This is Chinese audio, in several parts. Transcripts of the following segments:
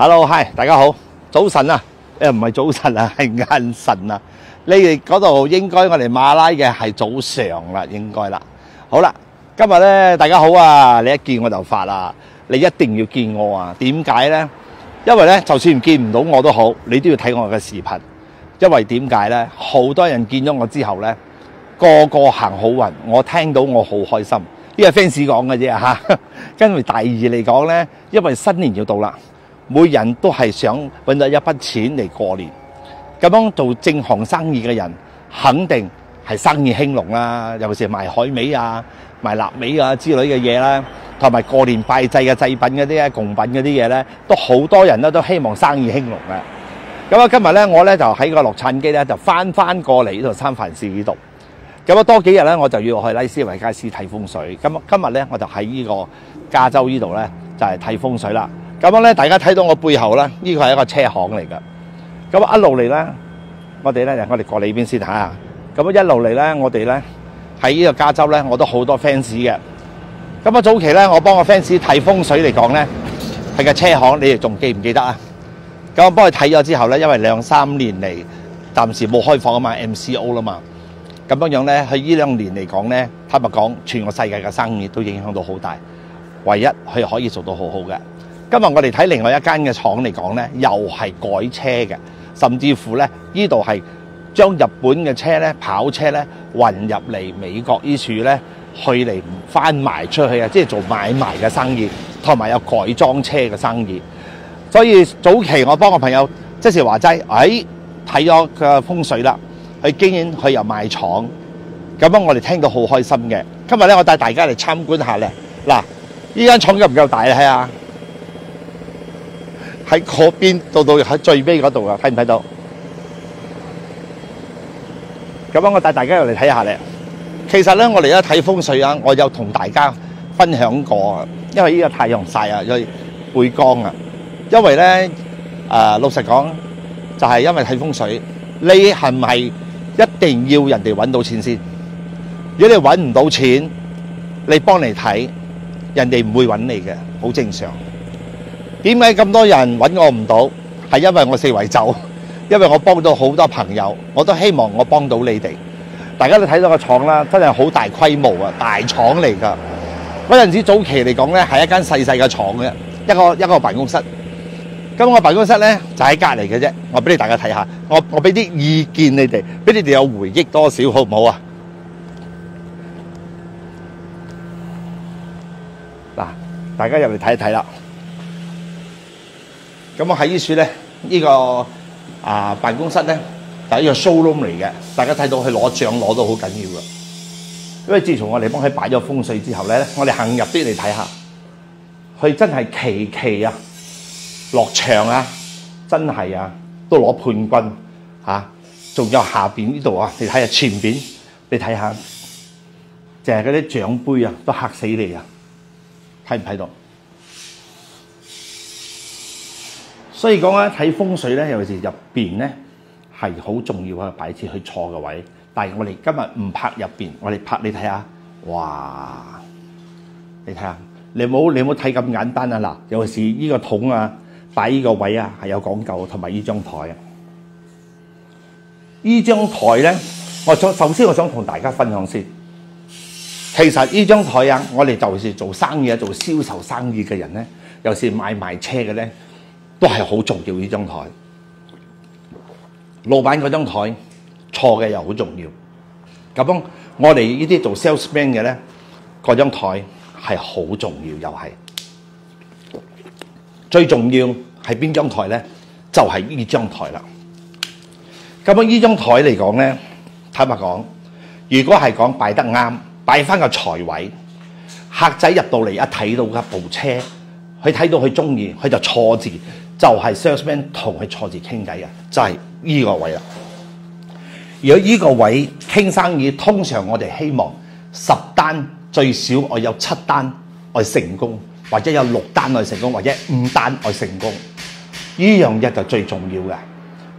Hello，hi，大家好，早晨啊，诶唔係早晨啊，係晏晨啊。你哋嗰度應該我哋馬拉嘅係早上啦，應該啦。好啦，今日咧大家好啊，你一見我就發啦，你一定要見我啊。點解咧？因為咧，就算見唔到我都好，你都要睇我嘅視頻。因為點解咧？好多人見咗我之後咧，個個行好運，我聽到我好開心。呢個 fans 講嘅啫吓。跟住第二嚟講咧，因為新年要到啦。每人都係想揾到一筆錢嚟過年，咁樣做正行生意嘅人，肯定係生意興隆啦。尤其是賣海味啊、賣臘味啊之類嘅嘢啦，同埋過年拜祭嘅祭品嗰啲啊、貢品嗰啲嘢咧，都好多人咧都希望生意興隆嘅。咁啊，今日咧我咧就喺個洛杉磯咧就翻翻過嚟呢度三藩市呢度。咁啊，多幾日咧我就要去拉斯維加斯睇風水。咁今日咧我就喺呢個加州呢度咧就係睇風水啦。咁樣咧，大家睇到我背後咧，呢個係一個車行嚟噶。咁一路嚟咧，我哋咧，我哋過嚟呢邊先睇下。咁一路嚟咧，我哋咧喺呢個加州咧，我都好多 fans 嘅。咁啊，早期咧，我幫個 fans 睇風水嚟講咧，係個車行，你哋仲記唔記得啊？咁我幫佢睇咗之後咧，因為兩三年嚟暫時冇開放啊嘛，MCO 啦嘛。咁樣樣咧，喺呢兩年嚟講咧，坦白講，全個世界嘅生意都影響到好大。唯一佢可以做到好好嘅。今日我哋睇另外一間嘅廠嚟講咧，又係改車嘅，甚至乎咧呢度係將日本嘅車咧跑車咧運入嚟美國呢處咧，去嚟翻賣出去啊！即係做買賣嘅生意，同埋有改裝車嘅生意。所以早期我幫個朋友即是話齋，哎睇咗個風水啦，佢竟然佢又賣廠，咁樣我哋聽到好開心嘅。今日咧我帶大家嚟參觀下咧，嗱，呢間廠夠唔夠大咧？睇下。喺嗰邊到到喺最尾嗰度啊，睇唔睇到？咁樣我帶大家入嚟睇下咧。其實咧，我哋而家睇風水啊，我有同大家分享過啊。因為呢個太陽曬啊，因背光啊。因為咧，诶、老實講，就係、是、因為睇風水，你係咪一定要人哋揾到錢先？如果你揾唔到錢，你幫你睇，人哋唔會揾你嘅，好正常。點解咁多人揾我唔到？係因為我四圍走，因為我幫到好多朋友，我都希望我幫到你哋。大家都睇到個廠啦，真係好大規模啊，大廠嚟㗎。嗰陣時早期嚟講咧，係一間細細嘅廠嘅，一個一個辦公室。咁我辦公室咧就喺隔離嘅啫。我俾你大家睇下，我我俾啲意見你哋，俾你哋有回憶多少，好唔好啊？嗱，大家入嚟睇一睇啦。咁我喺呢處咧，呢個啊辦公室咧，就一個 showroom 嚟嘅。大家睇到佢攞獎攞到好緊要㗎。因為自從我哋幫佢擺咗風水之後咧，我哋行入啲嚟睇下，佢真係期期啊落場啊，真係啊都攞冠軍嚇。仲有下邊呢度啊，你睇下前邊，你睇下，就係嗰啲獎杯啊，都嚇死你啊！睇唔睇到？所以講咧，睇風水咧，尤其是入邊咧，係好重要啊！擺設去錯嘅位。但係我哋今日唔拍入邊，我哋拍你睇下，哇！你睇下，你冇你冇睇咁簡單啊！嗱，尤其是呢個桶啊，擺呢個位啊，係有講究，同埋呢張台啊。呢張台咧，我想首先我想同大家分享先。其實呢張台啊，我哋就是做生意啊，做銷售生意嘅人咧，尤其是買賣車嘅咧。都係好重要呢張台，老闆嗰張台錯嘅又好重要。咁我哋呢啲做 salesman 嘅咧，嗰張台係好重要，又係最重要係邊張台咧？就係呢張台啦。咁樣呢張台嚟講咧，坦白講，如果係講擺得啱，擺翻個財位，客仔入到嚟一睇到一部車，佢睇到佢中意，佢就錯字。就係 salesman 同佢坐住傾偈嘅，就係呢個位啦。如果呢個位傾生意，通常我哋希望十單最少我有七單我成功，或者有六單我成功，或者五單我成功。呢樣嘢就最重要嘅，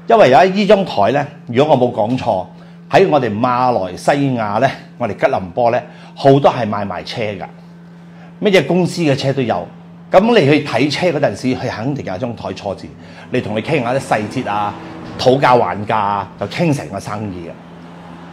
因為有呢張台咧，如果我冇講錯，喺我哋馬來西亞咧，我哋吉隆坡咧好多係賣賣車㗎，乜嘢公司嘅車都有。咁你去睇車嗰陣時，佢肯定有張台坐住，你同佢傾下啲細節啊，討價還價啊，就傾成個生意嘅。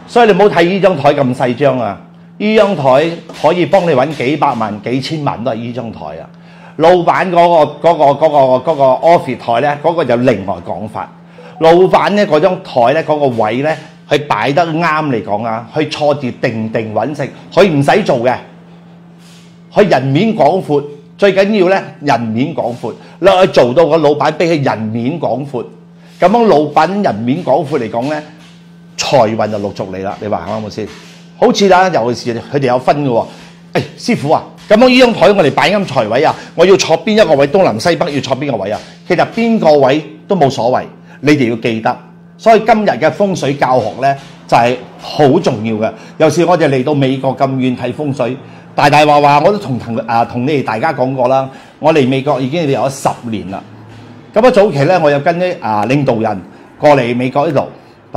所以你唔好睇呢張台咁細張啊！呢張台可以幫你揾幾百萬、幾千萬都係呢張台啊！老闆嗰、個嗰、個嗰、個嗰、個 office 台咧，嗰、個就另外講法。老闆咧嗰張台咧嗰個位咧，佢擺得啱嚟講啊，佢坐住定定穩食，佢唔使做嘅。佢人面廣闊，最緊要咧人面廣闊，你去做到個老闆比佢人面廣闊。咁樣老闆人面廣闊嚟講咧，財運就陸續嚟啦。你話啱唔啱先？好似啦，尤其是佢哋有分嘅喎。誒、師傅啊，咁樣呢張台我哋擺啱財位啊，我要坐邊一個位，東南西北要坐邊個位啊？其實邊個位都冇所謂，你哋要記得。所以今日嘅風水教學咧就係、好重要嘅。有時我哋嚟到美國咁遠睇風水，大大話話我都同同啊同你哋大家講過啦。我嚟美國已經有十年啦。咁啊早期咧，我有跟啲啊領導人過嚟美國呢度，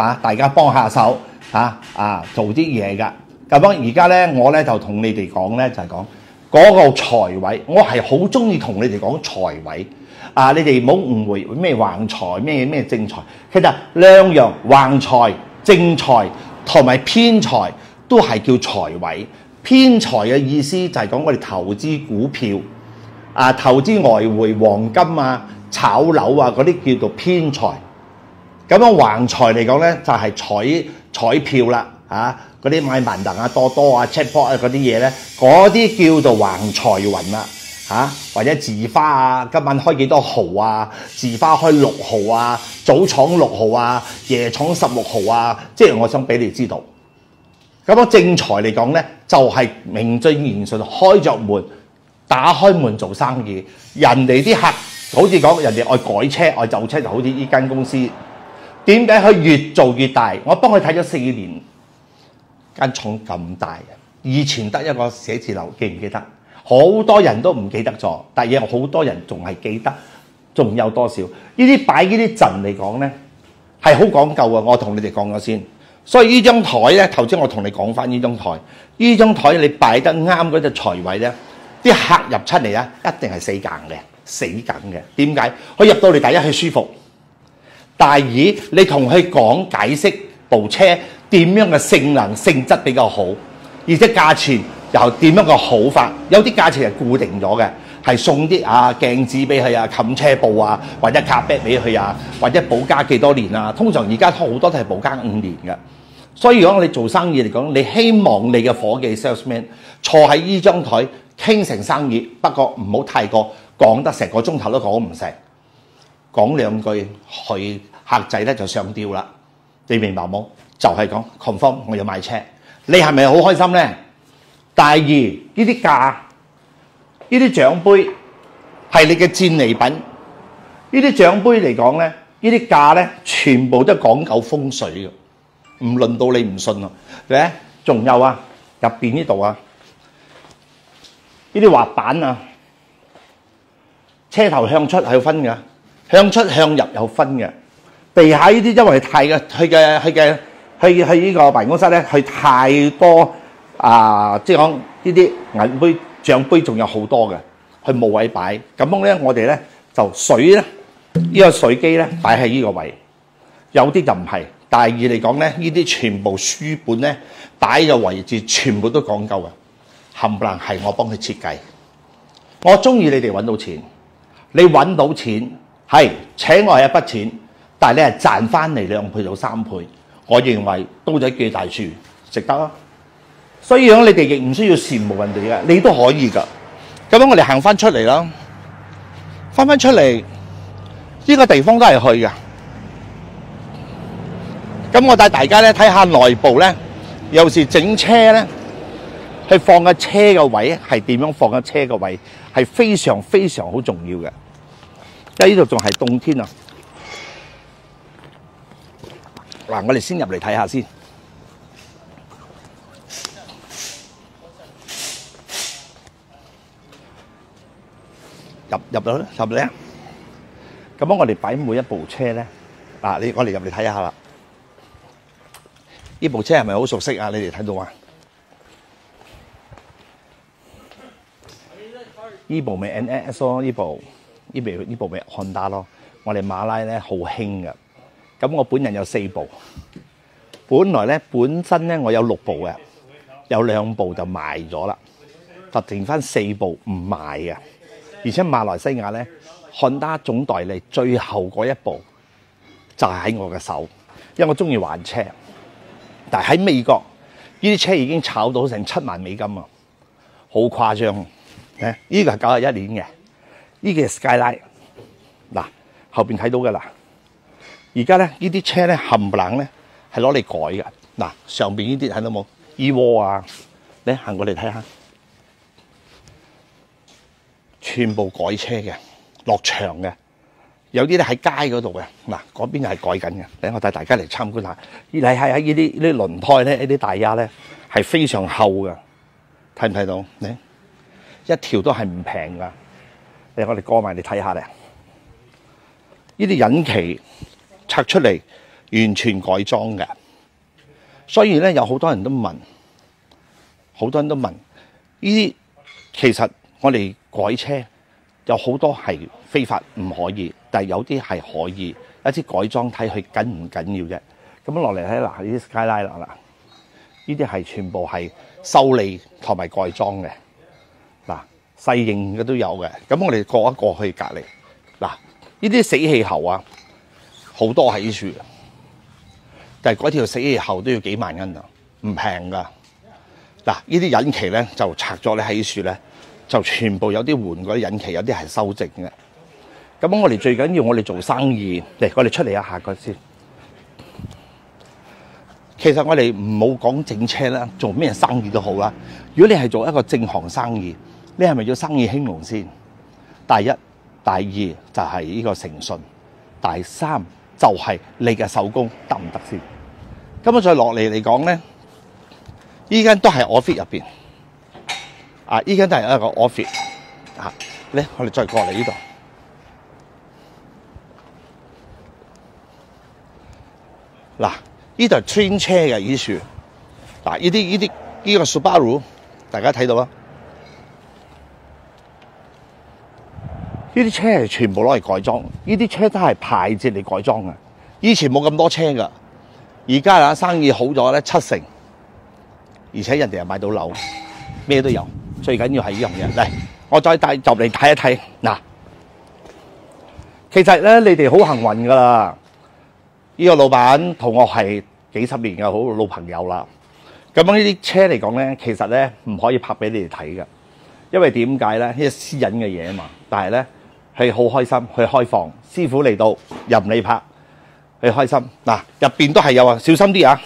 啊大家幫下手嚇啊做啲嘢㗎。咁而家咧，我咧就同你哋講咧，就係講嗰個財位，我係好中意同你哋講財位。啊，你哋唔好誤會咩橫財咩咩正財，其實兩樣橫財、正財同埋偏財都係叫財位。偏財嘅意思就係講我哋投資股票。啊，投資外匯、黃金啊、炒樓啊嗰啲叫做偏財。咁樣橫財嚟講咧，就係、彩彩票啦，嚇嗰啲買萬能啊、多多啊、checkpo 啊嗰啲嘢咧，嗰啲叫做橫財運啦，嚇、或者字花啊，今晚開幾多號啊？字花開六號啊，早厂六號啊，夜厂十六號啊，即係我想俾你知道。咁樣正財嚟講咧，就係、名正言順開着門。打開門做生意，人哋啲客好似講人哋愛改車、愛走車，就好似呢間公司，點解佢越做越大？我幫佢睇咗四年，間廠咁大嘅，以前得一個寫字樓，記唔記得？好多人都唔記得咗，但係有好多人仲係記得，仲有多少？呢啲擺呢啲陣嚟講咧，係好講究啊！我同你哋講咗先，所以呢張台咧，頭先我同你講翻呢張台，呢張台你擺得啱嗰隻財位咧。啲客入出嚟咧，一定係死梗嘅，死梗嘅。點解？佢入到嚟第一佢舒服，第二你同佢講解釋部車點樣嘅性能性質比較好，而且價錢又點樣個好法。有啲價錢係固定咗嘅，係送啲啊鏡子俾佢啊，冚車布啊，或者卡 b 俾佢啊，或者保價幾多年啊。通常而家好多都係保價五年嘅。所以如果我哋做生意嚟講，你希望你嘅伙計 salesman 坐喺呢張台。傾成生意，不過唔好太過講得成個鐘頭都講唔成，講兩句去客仔咧就上吊啦。你明白冇？就係講 confirm 我要買車，你係咪好開心咧？第二呢啲架，呢啲獎杯係你嘅戰利品。呢啲獎杯嚟講咧，呢啲架咧全部都講究風水嘅，唔轮到你唔信啊。咧仲有啊，入边呢度啊。呢啲滑板啊，車頭向出係有分嘅，向出向入有分嘅。地下呢啲因為太嘅，佢嘅佢嘅去去呢個辦公室咧，佢太多啊！即係講呢啲銀杯、獎杯，仲有好多嘅，佢冇位擺。咁樣咧，我哋咧就水咧，呢個水機咧擺喺呢個位。有啲就唔係。第二嚟講咧，呢啲全部書本咧擺嘅位置全部都講究嘅。冚唪唥係我幫佢設計，我中意你哋揾到錢，你揾到錢係請我一筆錢，但係你係賺翻嚟兩倍到三倍，我認為刀仔鋸大樹，值得啊！所以你哋亦唔需要羨慕人哋嘅，你都可以噶。咁樣我哋行翻出嚟啦，翻翻出嚟呢個地方都係去嘅。咁我帶大家咧睇下內部咧，有時整車咧。佢放嘅車嘅位係點樣放嘅車嘅位係非常非常好重要嘅，因為呢度仲係冬天啊！嗱，我哋先入嚟睇下先，入入到入嚟啊！咁我哋擺每一部車咧，嗱，你我哋入嚟睇下啦。呢部車係咪好熟悉啊？你哋睇到啊？呢部咪 NS 咯，呢部呢部呢部咪漢達咯。我哋馬拉咧好興嘅，咁我本人有四部，本來咧本身咧我有六部嘅，有兩部就賣咗啦，就剩翻四部唔賣嘅，而且馬來西亞咧漢達總代理最後嗰一部就係喺我嘅手，因為我中意玩車，但喺美國呢啲車已經炒到成七萬美金啊，好誇張。誒，呢個係九十一年嘅，呢個係 Skyline 嗱。後邊睇到嘅啦，而家咧呢啲車咧冚唪唥咧係攞嚟改嘅。嗱，上邊呢啲睇到冇？E 窩啊，你行過嚟睇下，全部改車嘅，落場嘅，有啲咧喺街嗰度嘅。嗱，嗰邊又係改緊嘅。等我帶大家嚟參觀下。你睇下呢啲呢啲輪胎咧，呢啲大丫咧係非常厚嘅，睇唔睇到？你一條都係唔平噶。嚟我哋過埋嚟睇下咧。呢啲引擎拆出嚟，完全改裝嘅，所以咧有好多人都問，好多人都問，呢啲其實我哋改車有好多係非法唔可以，但係有啲係可以，一啲改裝睇佢緊唔緊要啫。咁落嚟睇嗱，呢啲 Skyline 啦，呢啲係全部係修理同埋改裝嘅，嗱細型嘅都有嘅。咁我哋過一過去隔離嗱。呢啲死氣喉啊，好多喺處，但係嗰條死氣喉都要幾萬銀啊，唔平噶。嗱，呢啲引擎咧就拆咗咧喺處咧，就全部有啲換嗰啲引擎，有啲係修正嘅。咁我哋最緊要我哋做生意，嚟我哋出嚟一下個先。其實我哋唔好講整車啦，做咩生意都好啦。如果你係做一個正行生意，你係咪要生意興隆先？第一。第二就係呢個誠信，第三就係你嘅手工得唔得先？咁啊，再落嚟嚟講咧，依間都係我 fit 入邊，啊，依間都係一個 office，啊，咧我哋再過嚟呢度，嗱，呢度係 train 車嘅呢處，嗱，呢啲呢啲呢個 Subaru，大家睇到啊。呢啲車係全部攞嚟改裝，呢啲車都係牌子嚟改裝嘅。以前冇咁多車噶，而家啊生意好咗咧七成，而且人哋又買到樓，咩都有。最緊要係呢樣嘢。嚟，我再帶入嚟睇一睇。嗱，其實咧你哋好幸運噶啦，呢個老闆同我係幾十年嘅好老朋友啦。咁樣呢啲車嚟講咧，其實咧唔可以拍俾你哋睇嘅，因為點解咧？呢啲私隱嘅嘢啊嘛。但係咧。係好開心去開放，師傅嚟到任你拍，去開心嗱，入邊都係有啊，小心啲啊！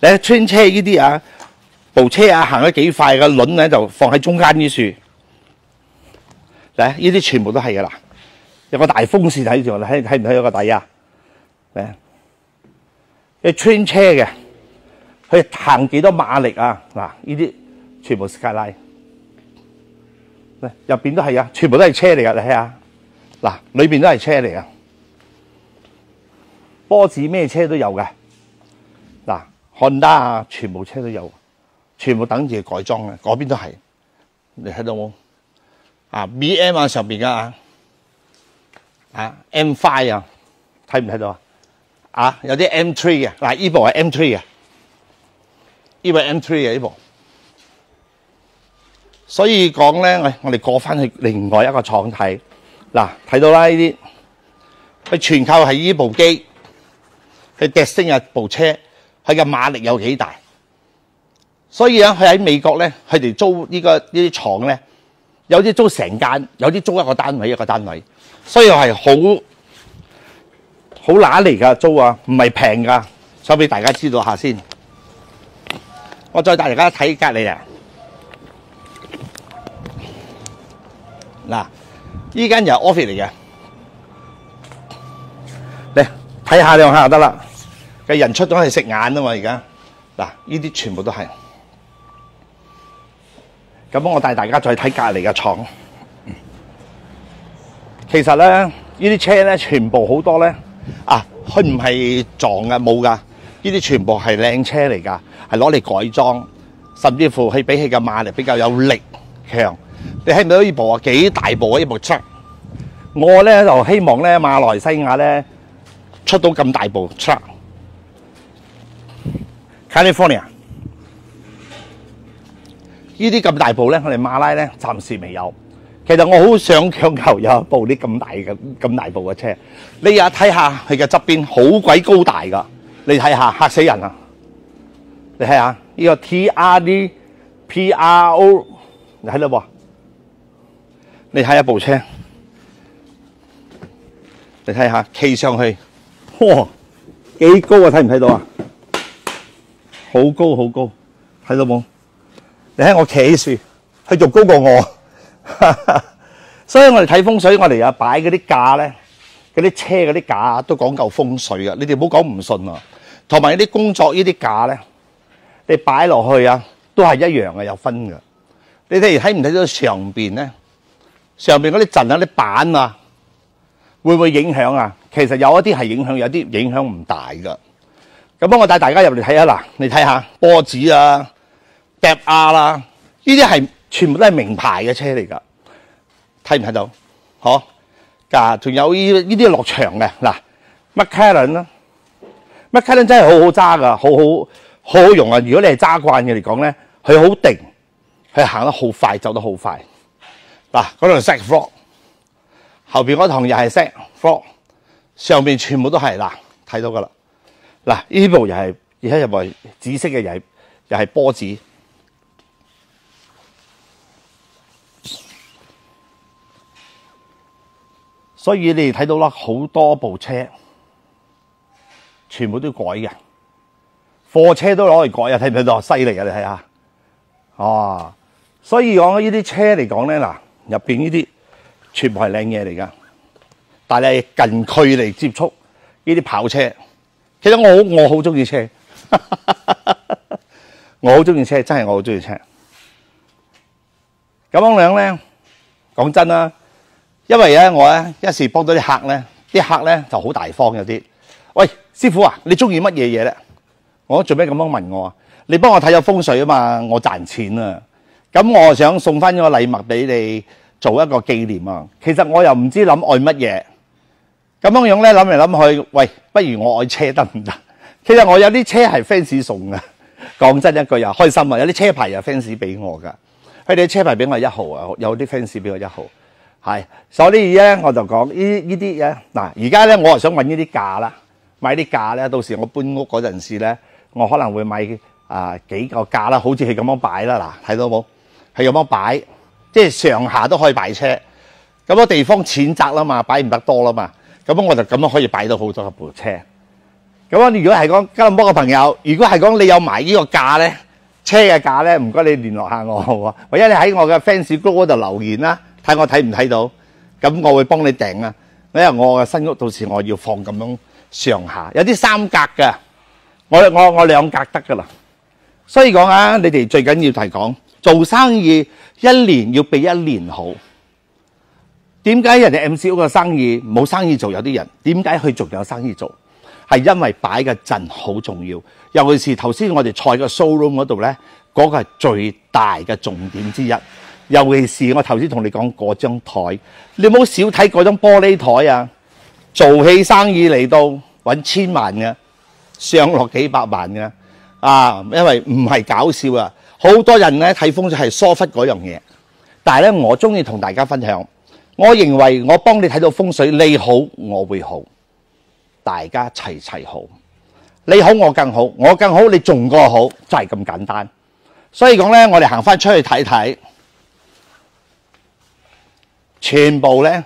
你穿車呢啲啊，部車啊行得幾快嘅輪咧就放喺中間啲樹，嚟呢啲全部都係噶啦，有個大風扇喺度，睇睇唔睇到個底啊？嚟，你穿車嘅，佢行幾多馬力啊？嗱，呢啲全部 Skyline，入邊都係啊，全部都係車嚟噶，你睇下。嗱，裏邊都係車嚟啊！波子咩車都有嘅，嗱，漢達啊，全部車都有，全部等住改装嘅，嗰邊都系，你睇到冇？啊，B M 啊上边噶啊，M Five 啊，睇唔睇到啊？啊，有啲 M Three 嘅，嗱，呢部系 M Three 嘅，呢部 M Three 嘅呢部，所以讲咧，我我哋过翻去另外一个厂睇。嗱，睇到啦呢啲，佢全靠係呢部机，佢跌升一部车，佢嘅马力有几大？所以咧，佢喺美國咧，佢哋租呢個呢啲廠咧，有啲租成間，有啲租一個單位一個單位，所以係好好揦嚟噶租啊，唔係平噶，想俾大家知道下先。我再帶大家睇隔離啊，嗱。依間又係 office 嚟嘅，嚟睇下兩下就得啦。嘅人出咗去食眼啊嘛，而家嗱，呢啲全部都係。咁我帶大家再睇隔離嘅廠。其實咧，呢啲車咧，全部好多咧，啊，佢唔係撞嘅，冇噶。呢啲全部係靚車嚟噶，係攞嚟改裝，甚至乎係比起嘅馬力比較有力強。你睇唔到呢部啊？幾大部啊？呢部七我咧就希望咧馬來西亞咧出到咁大部七。California 呢啲咁大部咧，我哋馬拉咧暫時未有。其實我好想強求有一部啲咁大嘅咁大部嘅車。你又睇下佢嘅側邊好鬼高大噶，你睇下嚇死人啊！你睇下呢個 T R D P R O，你睇到噃？你睇一部車，你睇下企上去，哇，幾高啊！睇唔睇到啊？好高好高，睇到冇？你喺我企树，佢仲高過我，所以我哋睇風水，我哋又擺嗰啲架咧，嗰啲車嗰啲架都講究風水噶。你哋唔好講唔信啊！同埋啲工作呢啲架咧，你擺落去啊，都係一樣嘅，有分嘅。你哋睇唔睇到上边咧？上边嗰啲陣啊、啲板啊，會唔會影響啊？其實有一啲係影響，有啲影響唔大噶。咁我帶大家入嚟睇下嗱，你睇下波子啊、Dep R 啦，呢啲係全部都係名牌嘅車嚟噶，睇唔睇到？嗬，㗎，仲有呢呢啲落場嘅嗱，McLaren 啦，McLaren 真係好好揸噶，好好好好用啊！如果你係揸慣嘅嚟講咧，佢好定，佢行得好快，走得好快。嗱，嗰度 set floor，後邊嗰堂又係 set floor，上邊全部都係嗱，睇到噶啦。嗱，呢部又係，而家又係紫色嘅，又係又係波子。所以你哋睇到啦，好多部車全部都改嘅，貨車都攞嚟改啊！睇唔睇到？犀利啊！你睇下，哦，所以講呢啲車嚟講咧，嗱，入边呢啲全部係靚嘢嚟噶，但係近距離接觸呢啲跑車。其實我好我好中意車，我好中意車，真係我好中意車。咁樣樣咧，講真啦，因為咧我咧一時幫到啲客咧，啲客咧就好大方有啲。喂，師傅啊，你中意乜嘢嘢咧？我做咩咁樣問我啊？你幫我睇咗風水啊嘛，我賺錢啊。咁我想送翻個禮物俾你，做一個紀念啊。其實我又唔知諗愛乜嘢。咁样样咧諗嚟諗去，喂，不如我愛車得唔得？其實我有啲車係 fans 送嘅，講真一句又開心啊！有啲車牌又 fans 俾我噶，佢哋啲車牌俾我一號啊，有啲 fans 俾我一號，係所以咧我就講呢呢啲嘢嗱，而家咧我係想揾呢啲架啦，買啲架咧，到時我搬屋嗰陣時咧，我可能會買啊幾個架啦，好似係咁樣擺啦，嗱，睇到冇？係咁樣擺，即係上下都可以擺車，咁個地方淺窄啦嘛，擺唔得多啦嘛。咁我就咁樣可以擺到好多部車。咁啊，如果係講吉隆坡嘅朋友，如果係講你有埋呢個價咧，車嘅價咧，唔該你聯絡下我，好？或者你喺我嘅 fans group 嗰度留言啦，睇我睇唔睇到，咁我會幫你訂啊。因為我嘅新屋到時我要放咁樣上下，有啲三格嘅，我我我兩格得噶啦。所以講啊，你哋最緊要係講做生意，一年要比一年好。點解人哋 MCO 嘅生意冇生意做？有啲人點解佢仲有生意做？係因為擺嘅陣好重要，尤其是頭先我哋菜嘅 showroom 嗰度咧，嗰個係最大嘅重點之一。尤其是我頭先同你講嗰張台，你冇少睇嗰張玻璃台啊！做起生意嚟到搵千萬嘅，上落幾百萬嘅啊！因為唔係搞笑啊，好多人咧睇風水係疏忽嗰樣嘢，但係咧我中意同大家分享。我認為我幫你睇到風水，你好我會好，大家齊齊好，你好我更好，我更好你仲個好，就係咁簡單。所以講咧，我哋行翻出去睇睇，全部咧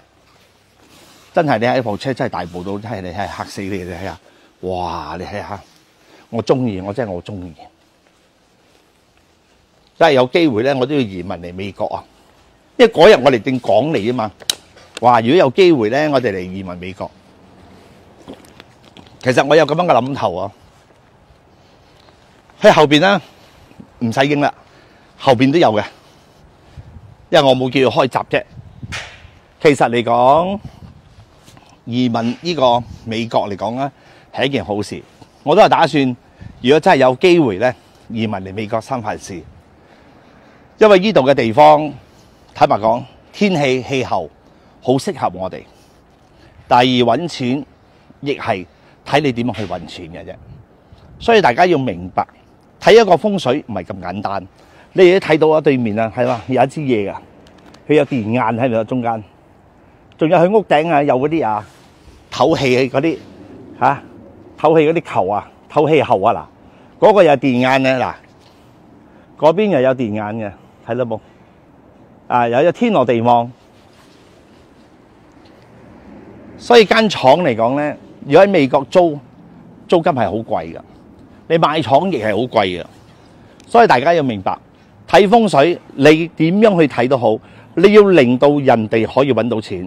真係你喺部車真係大部到，真系你係嚇死你，你睇下，哇！你睇下，我中意，我真係我中意，真係有機會咧，我都要移民嚟美國啊！因為嗰日我哋正講嚟啊嘛，話如果有機會咧，我哋嚟移民美國。其實我有咁樣嘅諗頭啊，喺後邊咧唔使驚啦，後邊都有嘅，因為我冇叫佢開閘啫。其實嚟講，移民呢個美國嚟講咧係一件好事，我都係打算，如果真係有機會咧，移民嚟美國三藩市，因為呢度嘅地方。坦白講，天氣氣候好適合我哋。第二揾錢，亦係睇你點樣去揾錢嘅啫。所以大家要明白，睇一個風水唔係咁簡單。你哋都睇到啊，對面啊，係嘛，有一支嘢噶，佢有電眼喺度中間，仲有佢屋頂啊，有嗰啲啊透氣嗰啲嚇透氣嗰啲球啊，透氣喉啊嗱，嗰個有電眼嘅嗱，嗰邊又有電眼嘅，睇到冇？啊，有有天羅地網，所以間廠嚟講咧，如果喺美國租租金係好貴噶，你買廠亦係好貴噶，所以大家要明白。睇風水，你點樣去睇都好，你要令到人哋可以揾到錢，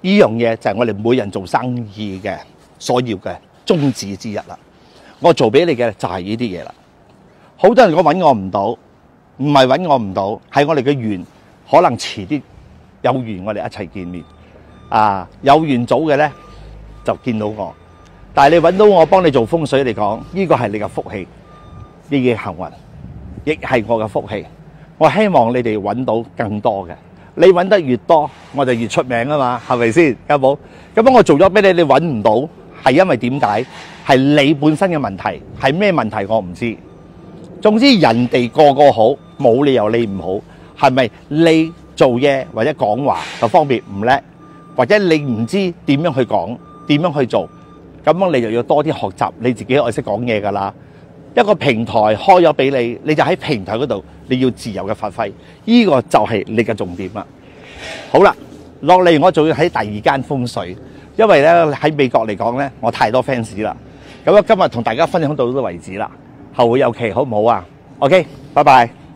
呢樣嘢就係我哋每人做生意嘅所要嘅宗旨之一啦。我做俾你嘅就係呢啲嘢啦。好多人講揾我唔到，唔係揾我唔到，係我哋嘅缘，可能遲啲有緣我哋一齊見面。啊，有緣早嘅咧就見到我，但係你揾到我幫你做風水嚟講，呢個係你嘅福氣，呢嘅幸運。亦係我嘅福氣，我希望你哋揾到更多嘅。你揾得越多，我就越出名啊嘛，係咪先？有冇？咁我做咗俾你，你揾唔到，係因為點解？係你本身嘅問題，係咩問題我唔知。總之人哋個個好，冇理由你唔好。係咪你做嘢或者講話就方便唔叻，或者你唔知點樣去講，點樣去做？咁樣你就要多啲學習，你自己愛識講嘢噶啦。一个平台开咗俾你，你就喺平台嗰度，你要自由嘅发挥，呢个就系你嘅重点啦。好啦，落嚟我仲要喺第二间风水，因为咧喺美国嚟讲咧，我太多 fans 啦。咁啊，今日同大家分享到呢个为止啦，后会有期，好唔好啊？OK，拜拜。